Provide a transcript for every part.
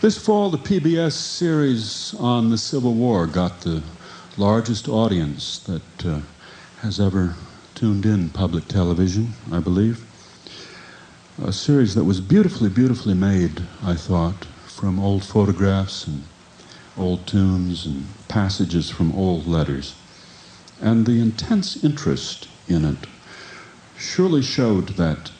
This fall, the PBS series on the Civil War got the largest audience that uh, has ever tuned in public television, I believe. A series that was beautifully, beautifully made, I thought, from old photographs and old tunes and passages from old letters. And the intense interest in it surely showed that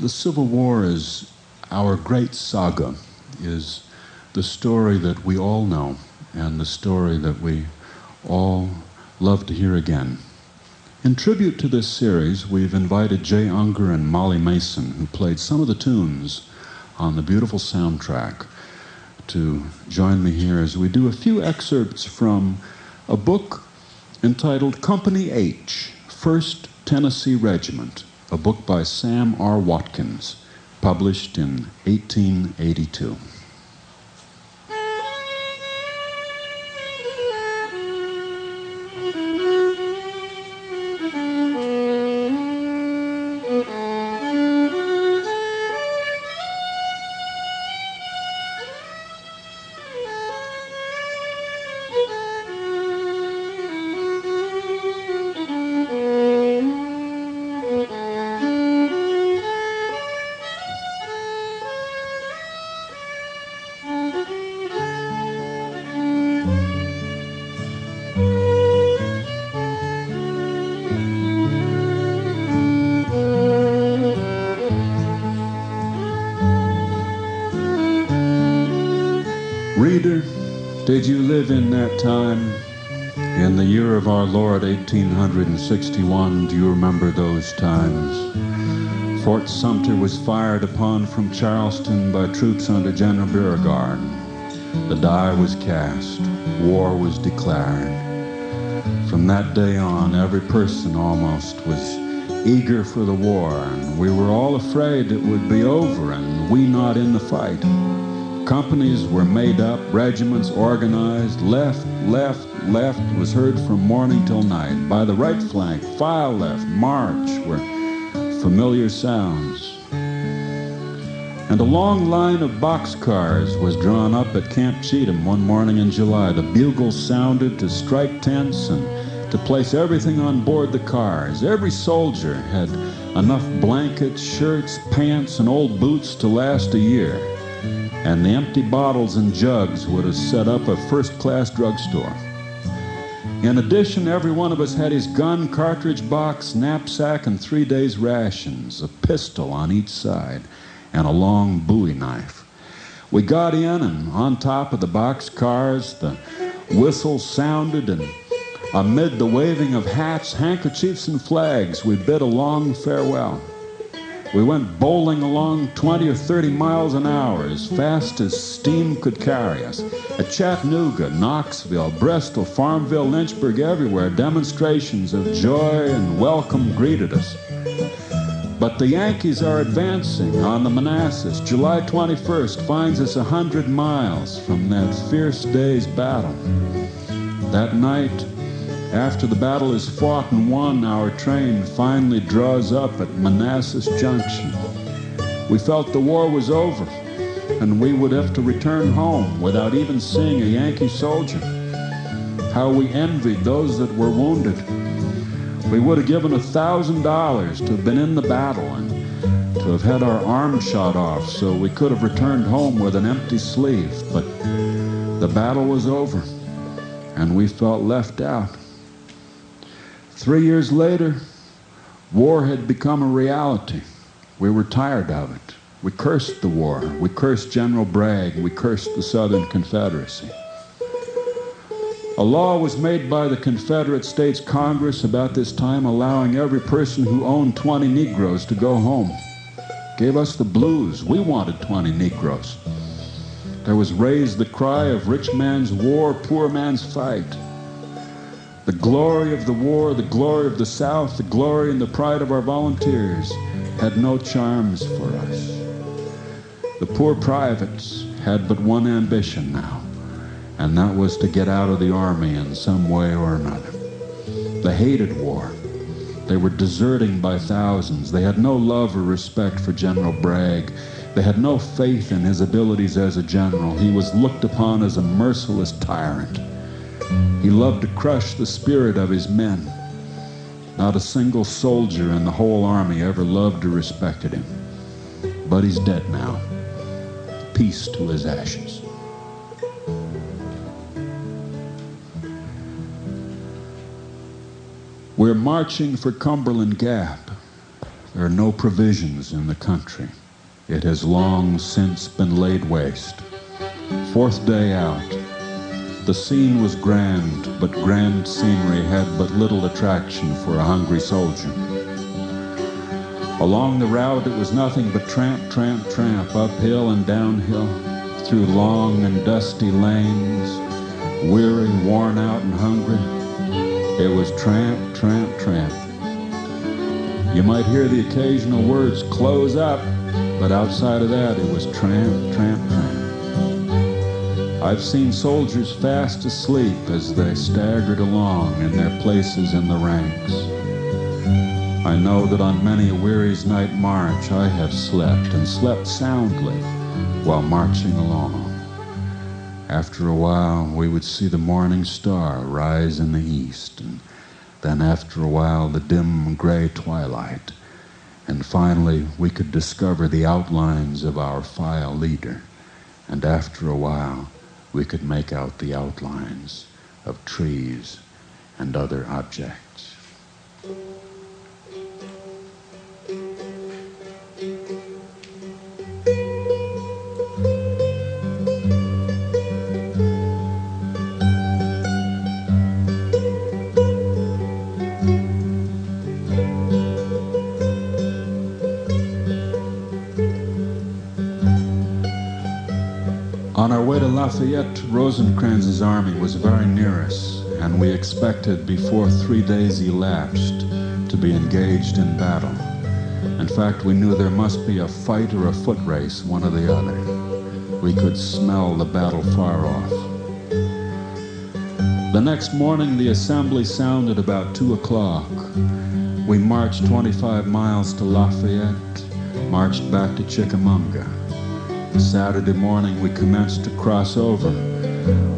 the Civil War is our great saga, is the story that we all know and the story that we all love to hear again. In tribute to this series, we've invited Jay Ungar and Molly Mason, who played some of the tunes on the beautiful soundtrack, to join me here as we do a few excerpts from a book entitled Company H, 1st Tennessee Regiment, a book by Sam R. Watkins, published in 1882. In that time? In the year of our Lord 1861, do you remember those times? Fort Sumter was fired upon from Charleston by troops under General Beauregard. The die was cast. War was declared. From that day on, every person almost was eager for the war, and we were all afraid it would be over and we not in the fight. Companies were made up, regiments organized, left, left, left was heard from morning till night. By the right flank, file left, march were familiar sounds. And a long line of boxcars was drawn up at Camp Cheatham one morning in July. The bugles sounded to strike tents and to place everything on board the cars. Every soldier had enough blankets, shirts, pants, and old boots to last a year and the empty bottles and jugs would have set up a first class drugstore. In addition, every one of us had his gun, cartridge box, knapsack, and three days' rations, a pistol on each side, and a long bowie knife. We got in, and on top of the box cars, the whistles sounded, and amid the waving of hats, handkerchiefs, and flags, we bid a long farewell. We went bowling along 20 or 30 miles an hour as fast as steam could carry us. At Chattanooga, Knoxville, Bristol, Farmville, Lynchburg, everywhere, demonstrations of joy and welcome greeted us. But the Yankees are advancing on the Manassas. July 21st finds us a 100 miles from that fierce day's battle. That night, after the battle is fought and won, our train finally draws up at Manassas Junction. We felt the war was over and we would have to return home without even seeing a Yankee soldier. How we envied those that were wounded. We would have given a thousand dollars to have been in the battle and to have had our arm shot off so we could have returned home with an empty sleeve. But the battle was over and we felt left out. Three years later, war had become a reality. We were tired of it. We cursed the war. We cursed General Bragg. We cursed the Southern Confederacy. A law was made by the Confederate States Congress about this time allowing every person who owned 20 Negroes to go home. Gave us the blues. We wanted 20 Negroes. There was raised the cry of rich man's war, poor man's fight. The glory of the war, the glory of the South, the glory and the pride of our volunteers had no charms for us. The poor privates had but one ambition now, and that was to get out of the army in some way or another. The hated war, They were deserting by thousands. They had no love or respect for General Bragg. They had no faith in his abilities as a general. He was looked upon as a merciless tyrant. He loved to crush the spirit of his men. Not a single soldier in the whole army ever loved or respected him. But he's dead now. Peace to his ashes. We're marching for Cumberland Gap. There are no provisions in the country. It has long since been laid waste. Fourth day out. The scene was grand, but grand scenery had but little attraction for a hungry soldier. Along the route, it was nothing but tramp, tramp, tramp, uphill and downhill, through long and dusty lanes, weary, worn out, and hungry. It was tramp, tramp, tramp. You might hear the occasional words, close up, but outside of that, it was tramp, tramp, tramp. I've seen soldiers fast asleep as they staggered along in their places in the ranks. I know that on many a weary's night march I have slept and slept soundly while marching along. After a while, we would see the morning star rise in the east, and then after a while, the dim gray twilight. And finally, we could discover the outlines of our file leader. And after a while, we could make out the outlines of trees and other objects. Lafayette, Rosecrans's army was very near us, and we expected before three days elapsed to be engaged in battle. In fact, we knew there must be a fight or a foot race, one or the other. We could smell the battle far off. The next morning, the assembly sounded about 2 o'clock. We marched 25 miles to Lafayette, marched back to Chickamauga. Saturday morning, we commenced to cross over.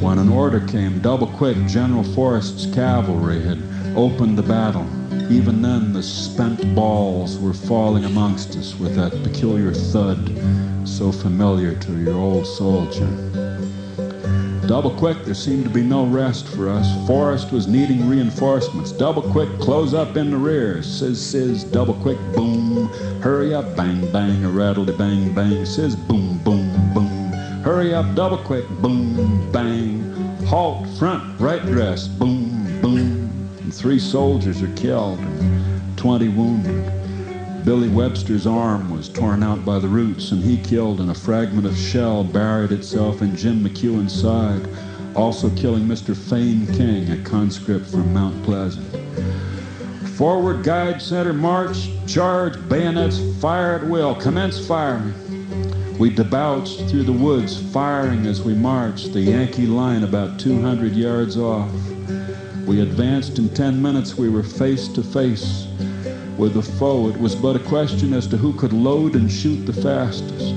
When an order came, double quick, General Forrest's cavalry had opened the battle. Even then, the spent balls were falling amongst us with that peculiar thud so familiar to your old soldier. Double quick, there seemed to be no rest for us. Forrest was needing reinforcements. Double quick, close up in the rear. Sizz, sizz, double quick, boom. Hurry up, bang, bang, a rattle, bang, bang. Sizz, boom, boom, boom. Hurry up, double quick, boom, bang. Halt, front, right dress, boom, boom. And three soldiers are killed, and 20 wounded. Billy Webster's arm was torn out by the roots, and he killed, and a fragment of shell buried itself in Jim McEwen's side, also killing Mr. Fane King, a conscript from Mount Pleasant. Forward, guide, center, march, charge, bayonets, fire at will, commence firing. We debouched through the woods, firing as we marched, the Yankee line about 200 yards off. We advanced in 10 minutes, we were face to face with the foe. It was but a question as to who could load and shoot the fastest.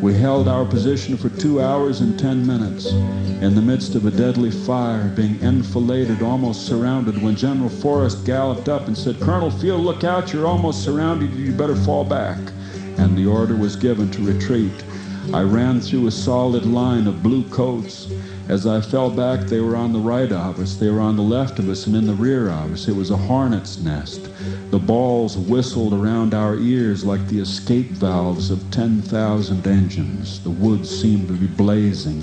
We held our position for two hours and ten minutes in the midst of a deadly fire, being enfiladed, almost surrounded, when General Forrest galloped up and said, Colonel Field, look out, you're almost surrounded, you better fall back. And the order was given to retreat. I ran through a solid line of blue coats. As I fell back, they were on the right of us, they were on the left of us, and in the rear of us. It was a hornet's nest. The balls whistled around our ears like the escape valves of 10,000 engines. The woods seemed to be blazing.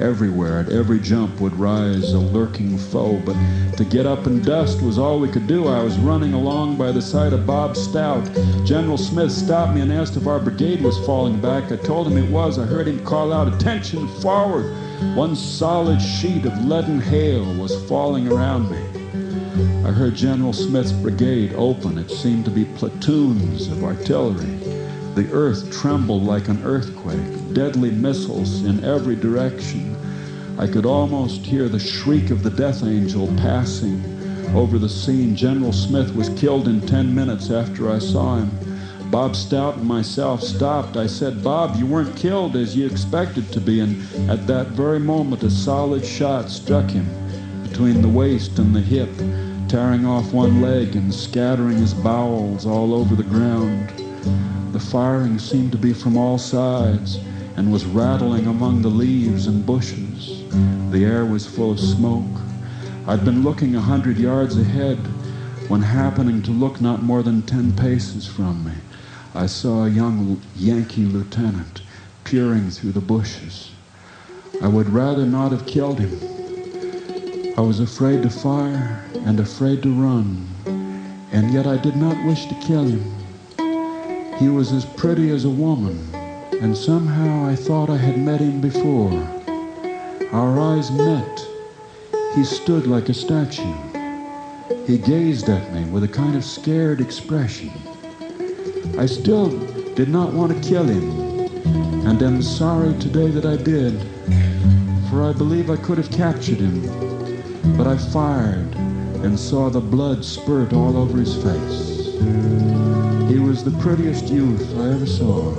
Everywhere, at every jump, would rise a lurking foe, but to get up and dust was all we could do. I was running along by the side of Bob Stout. General Smith stopped me and asked if our brigade was falling back. I told him it was. I heard him call out, Attention, forward! One solid sheet of leaden hail was falling around me. I heard General Smith's brigade open. It seemed to be platoons of artillery. The earth trembled like an earthquake, deadly missiles in every direction. I could almost hear the shriek of the death angel passing over the scene. General Smith was killed in 10 minutes after I saw him. Bob Stout and myself stopped. I said, Bob, you weren't killed as you expected to be. And at that very moment, a solid shot struck him between the waist and the hip, tearing off one leg and scattering his bowels all over the ground. The firing seemed to be from all sides and was rattling among the leaves and bushes. The air was full of smoke. I'd been looking a hundred yards ahead when happening to look not more than ten paces from me. I saw a young Yankee lieutenant peering through the bushes. I would rather not have killed him. I was afraid to fire and afraid to run, and yet I did not wish to kill him. He was as pretty as a woman, and somehow I thought I had met him before. Our eyes met. He stood like a statue. He gazed at me with a kind of scared expression. I still did not want to kill him, and am sorry today that I did, for I believe I could have captured him. But I fired and saw the blood spurt all over his face. He was the prettiest youth I ever saw.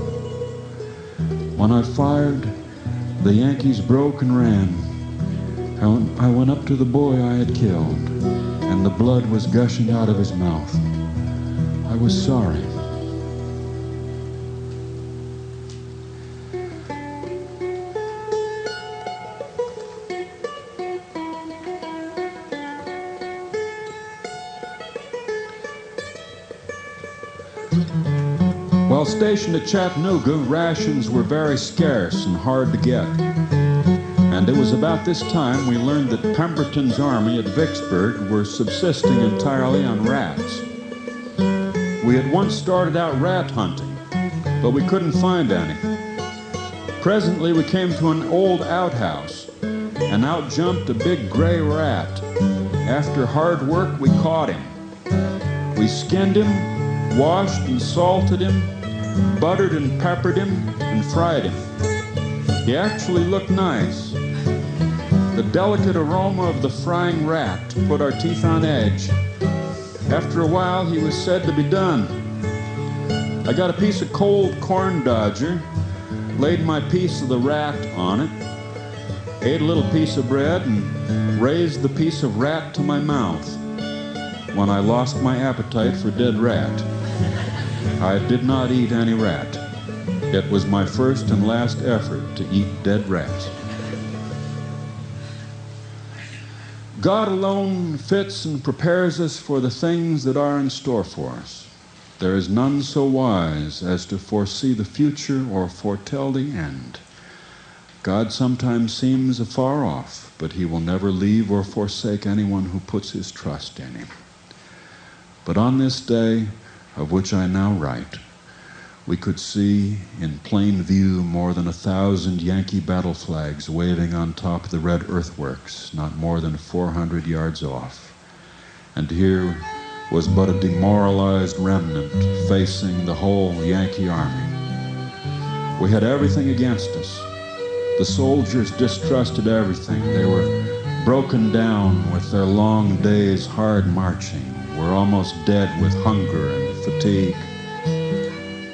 When I fired, the Yankees broke and ran. I went up to the boy I had killed, and the blood was gushing out of his mouth. I was sorry. While stationed at Chattanooga, rations were very scarce and hard to get. And it was about this time we learned that Pemberton's army at Vicksburg were subsisting entirely on rats. We had once started out rat hunting, but we couldn't find any. Presently we came to an old outhouse, and out jumped a big gray rat. After hard work, we caught him. We skinned him washed and salted him, buttered and peppered him, and fried him. He actually looked nice. The delicate aroma of the frying rat put our teeth on edge. After a while, he was said to be done. I got a piece of cold corn dodger, laid my piece of the rat on it, ate a little piece of bread, and raised the piece of rat to my mouth when I lost my appetite for dead rat. I did not eat any rat. It was my first and last effort to eat dead rats. God alone fits and prepares us for the things that are in store for us. There is none so wise as to foresee the future or foretell the end. God sometimes seems afar off, but he will never leave or forsake anyone who puts his trust in him. But on this day, of which I now write, we could see in plain view more than a thousand Yankee battle flags waving on top of the red earthworks, not more than 400 yards off. And here was but a demoralized remnant facing the whole Yankee army. We had everything against us. The soldiers distrusted everything. They were broken down with their long days hard marching, were almost dead with hunger and fatigue.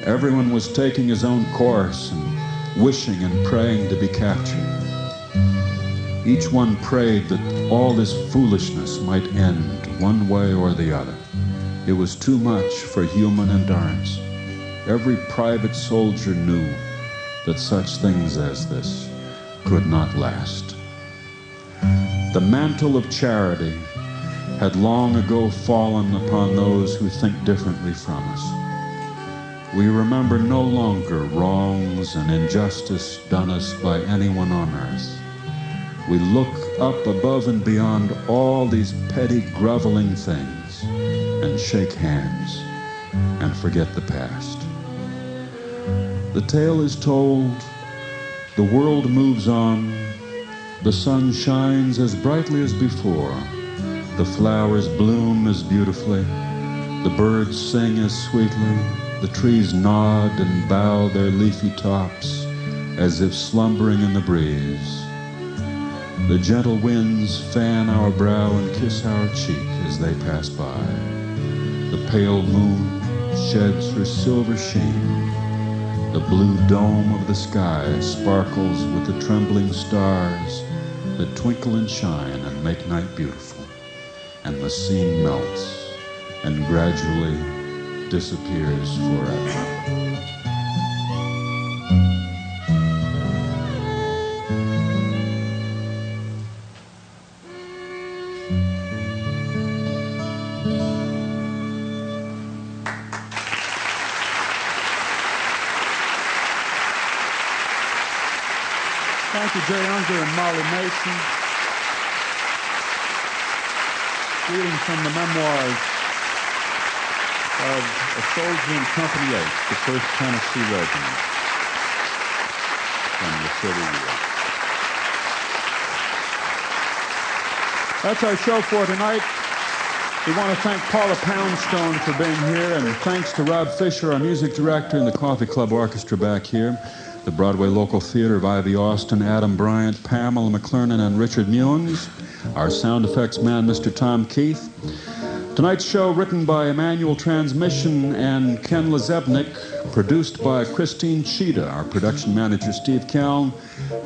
Everyone was taking his own course and wishing and praying to be captured. Each one prayed that all this foolishness might end one way or the other. It was too much for human endurance. Every private soldier knew that such things as this could not last. The mantle of charity had long ago fallen upon those who think differently from us. We remember no longer wrongs and injustice done us by anyone on earth. We look up above and beyond all these petty groveling things and shake hands and forget the past. The tale is told, the world moves on, the sun shines as brightly as before, the flowers bloom as beautifully, the birds sing as sweetly, the trees nod and bow their leafy tops as if slumbering in the breeze. The gentle winds fan our brow and kiss our cheek as they pass by. The pale moon sheds her silver sheen. The blue dome of the sky sparkles with the trembling stars that twinkle and shine and make night beautiful. And the scene melts and gradually disappears forever. Thank you, Jay Ungar and Molly Mason. Reading from the memoirs of a soldier in Company H, the 1st Tennessee Regiment, from the Civil War. That's our show for tonight. We want to thank Paula Poundstone for being here, and thanks to Rob Fisher, our music director, and the Coffee Club Orchestra back here the Broadway Local Theater of Ivy Austin, Adam Bryant, Pamela McClernon, and Richard Munes. Our sound effects man, Mr. Tom Keith. Tonight's show written by Emmanuel Transmission and Ken Lazebnik, produced by Christine Tschida, our production manager Steve Keln,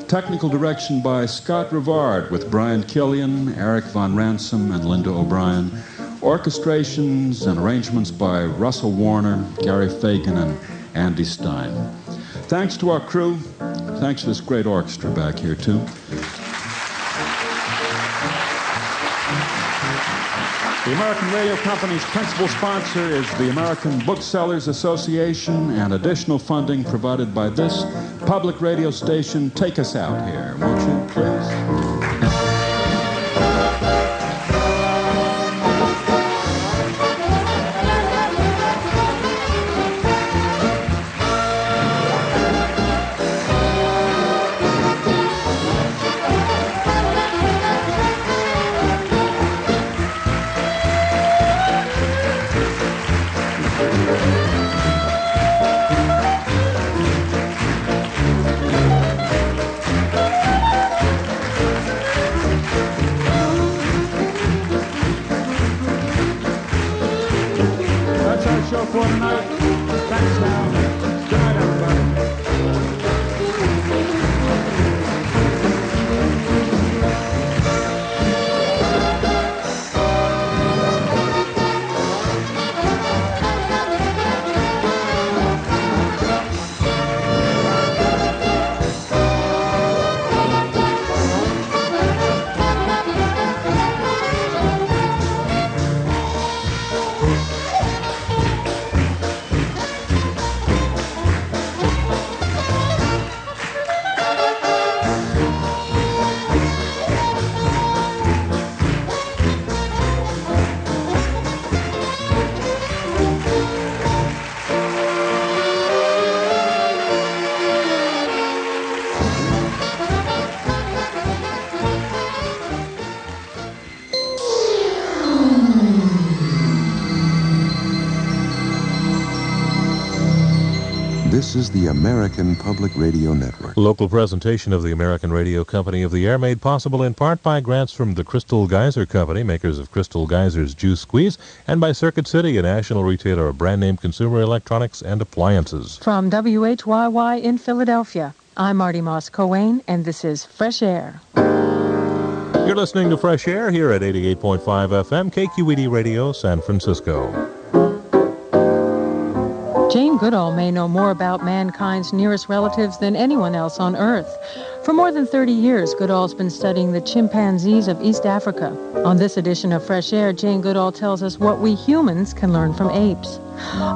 technical direction by Scott Rivard with Brian Killian, Eric Von Ransom, and Linda O'Brien, orchestrations and arrangements by Russell Warner, Gary Fagan, and Andy Stein. Thanks to our crew. Thanks to this great orchestra back here, too. The American Radio Company's principal sponsor is the American Booksellers Association, and additional funding provided by this public radio station. Take us out here, won't you, please? Is the American Public Radio Network. Local presentation of the American Radio Company of the Air made possible in part by grants from the Crystal Geyser Company, makers of Crystal Geyser's Juice Squeeze, and by Circuit City, a national retailer of brand name consumer electronics and appliances. From WHYY in Philadelphia, I'm Marty Moss Coane, and this is Fresh Air. You're listening to Fresh Air here at 88.5 FM, KQED Radio, San Francisco. Jane Goodall may know more about mankind's nearest relatives than anyone else on Earth. For more than 30 years, Goodall's been studying the chimpanzees of East Africa. On this edition of Fresh Air, Jane Goodall tells us what we humans can learn from apes.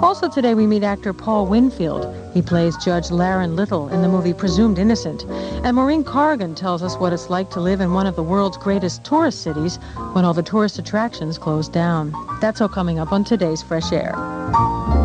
Also today, we meet actor Paul Winfield. He plays Judge Larren Lyttle in the movie Presumed Innocent. And Maureen Corrigan tells us what it's like to live in one of the world's greatest tourist cities when all the tourist attractions close down. That's all coming up on today's Fresh Air.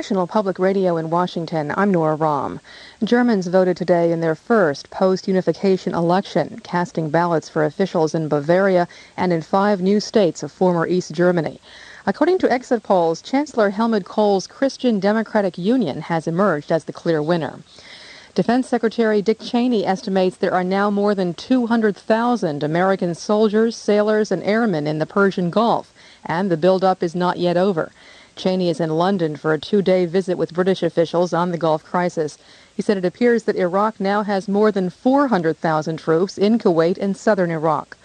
National Public Radio in Washington, I'm Nora Raum. Germans voted today in their first post-unification election, casting ballots for officials in Bavaria and in five new states of former East Germany. According to exit polls, Chancellor Helmut Kohl's Christian Democratic Union has emerged as the clear winner. Defense Secretary Dick Cheney estimates there are now more than 200,000 American soldiers, sailors, and airmen in the Persian Gulf, and the buildup is not yet over. Cheney is in London for a two-day visit with British officials on the Gulf crisis. He said it appears that Iraq now has more than 400,000 troops in Kuwait and southern Iraq.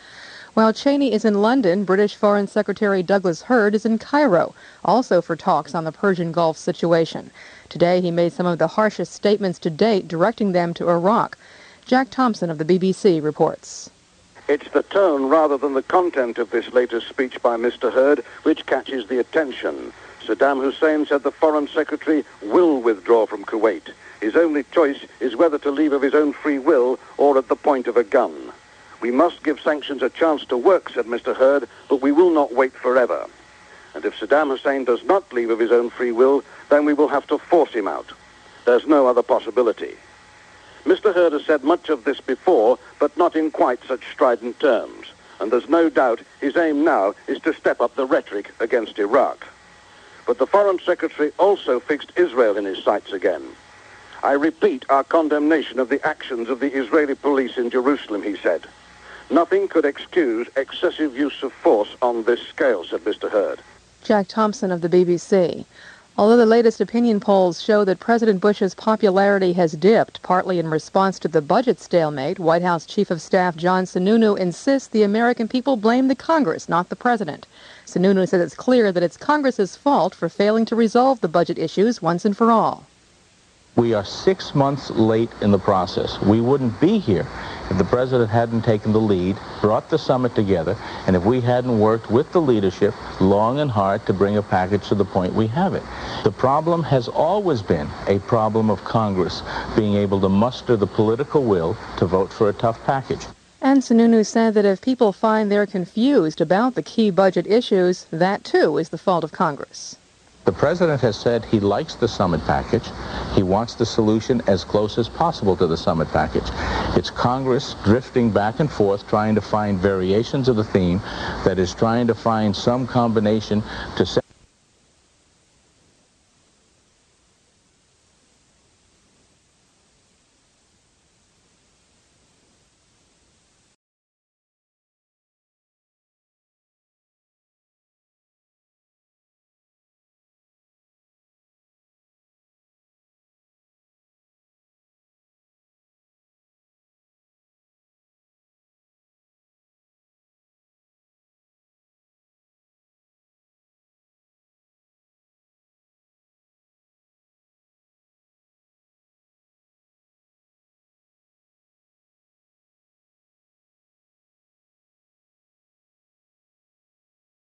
While Cheney is in London, British Foreign Secretary Douglas Hurd is in Cairo, also for talks on the Persian Gulf situation. Today he made some of the harshest statements to date, directing them to Iraq. Jack Thompson of the BBC reports. It's the tone rather than the content of this latest speech by Mr. Hurd which catches the attention. Saddam Hussein said the Foreign Secretary will withdraw from Kuwait. His only choice is whether to leave of his own free will or at the point of a gun. We must give sanctions a chance to work, said Mr. Hurd, but we will not wait forever. And if Saddam Hussein does not leave of his own free will, then we will have to force him out. There's no other possibility. Mr. Hurd has said much of this before, but not in quite such strident terms. And there's no doubt his aim now is to step up the rhetoric against Iraq. But the Foreign Secretary also fixed Israel in his sights again. I repeat our condemnation of the actions of the Israeli police in Jerusalem, he said. Nothing could excuse excessive use of force on this scale, said Mr. Hurd. Jack Thompson of the BBC. Although the latest opinion polls show that President Bush's popularity has dipped, partly in response to the budget stalemate, White House Chief of Staff John Sununu insists the American people blame the Congress, not the president. Sununu says it's clear that it's Congress's fault for failing to resolve the budget issues once and for all. We are six months late in the process. We wouldn't be here if the president hadn't taken the lead, brought the summit together, and if we hadn't worked with the leadership long and hard to bring a package to the point we have it. The problem has always been a problem of Congress being able to muster the political will to vote for a tough package. And Sununu said that if people find they're confused about the key budget issues, that too is the fault of Congress. The president has said he likes the summit package. He wants the solution as close as possible to the summit package. It's Congress drifting back and forth trying to find variations of the theme that is trying to find some combination to